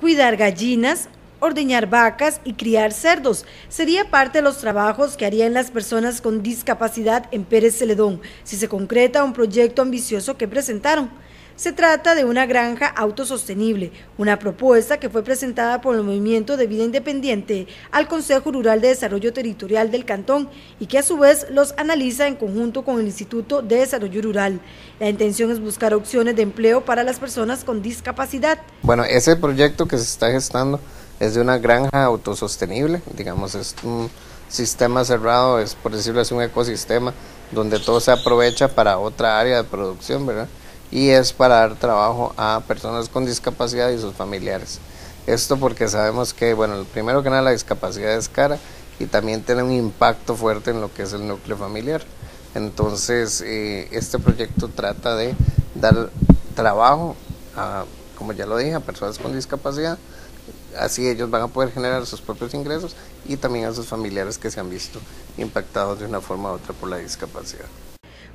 cuidar gallinas, ordeñar vacas y criar cerdos. Sería parte de los trabajos que harían las personas con discapacidad en Pérez Celedón, si se concreta un proyecto ambicioso que presentaron. Se trata de una granja autosostenible, una propuesta que fue presentada por el Movimiento de Vida Independiente al Consejo Rural de Desarrollo Territorial del Cantón y que a su vez los analiza en conjunto con el Instituto de Desarrollo Rural. La intención es buscar opciones de empleo para las personas con discapacidad. Bueno, ese proyecto que se está gestando es de una granja autosostenible, digamos, es un sistema cerrado, es por decirlo así un ecosistema donde todo se aprovecha para otra área de producción, ¿verdad? Y es para dar trabajo a personas con discapacidad y sus familiares. Esto porque sabemos que, bueno, primero que nada la discapacidad es cara y también tiene un impacto fuerte en lo que es el núcleo familiar. Entonces, eh, este proyecto trata de dar trabajo a, como ya lo dije, a personas con discapacidad, Así ellos van a poder generar sus propios ingresos y también a sus familiares que se han visto impactados de una forma u otra por la discapacidad.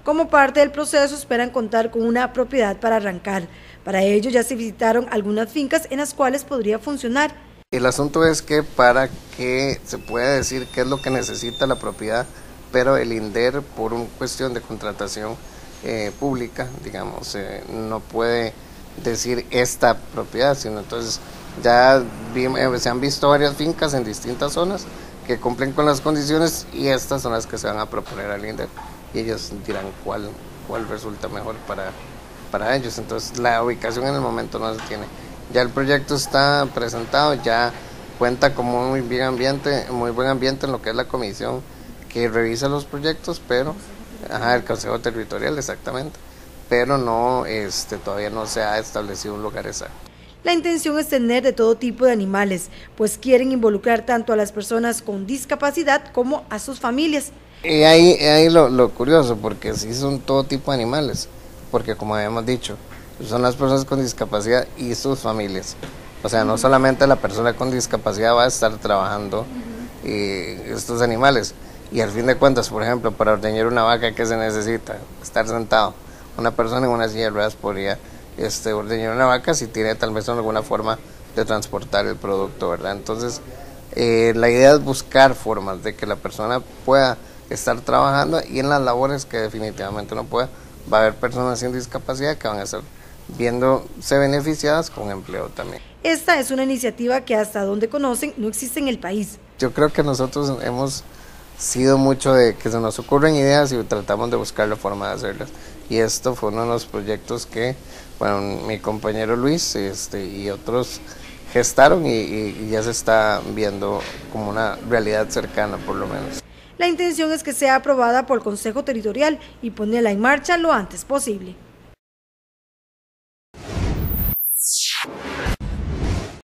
Como parte del proceso esperan contar con una propiedad para arrancar. Para ello ya se visitaron algunas fincas en las cuales podría funcionar. El asunto es que para que se pueda decir qué es lo que necesita la propiedad, pero el INDER por una cuestión de contratación eh, pública, digamos, eh, no puede decir esta propiedad, sino entonces ya eh, se han visto varias fincas en distintas zonas que cumplen con las condiciones y estas son las que se van a proponer al INDER y ellos dirán cuál, cuál resulta mejor para, para ellos. Entonces la ubicación en el momento no se tiene. Ya el proyecto está presentado, ya cuenta con muy bien ambiente, muy buen ambiente en lo que es la comisión que revisa los proyectos, pero ajá, el Consejo Territorial exactamente, pero no este todavía no se ha establecido un lugar exacto. La intención es tener de todo tipo de animales, pues quieren involucrar tanto a las personas con discapacidad como a sus familias. Y ahí, ahí lo, lo curioso, porque sí son todo tipo de animales, porque como habíamos dicho, son las personas con discapacidad y sus familias. O sea, no solamente la persona con discapacidad va a estar trabajando estos animales. Y al fin de cuentas, por ejemplo, para ordeñar una vaca, ¿qué se necesita? Estar sentado. Una persona en una silla de ruedas podría este, ordeñar una vaca si tiene tal vez alguna forma de transportar el producto, ¿verdad? Entonces, eh, la idea es buscar formas de que la persona pueda estar trabajando y en las labores que definitivamente no pueda, va a haber personas sin discapacidad que van a estar viéndose beneficiadas con empleo también. Esta es una iniciativa que hasta donde conocen no existe en el país. Yo creo que nosotros hemos sido mucho de que se nos ocurren ideas y tratamos de buscar la forma de hacerlas. Y esto fue uno de los proyectos que, bueno, mi compañero Luis este, y otros gestaron y, y ya se está viendo como una realidad cercana por lo menos. La intención es que sea aprobada por el Consejo Territorial y ponerla en marcha lo antes posible.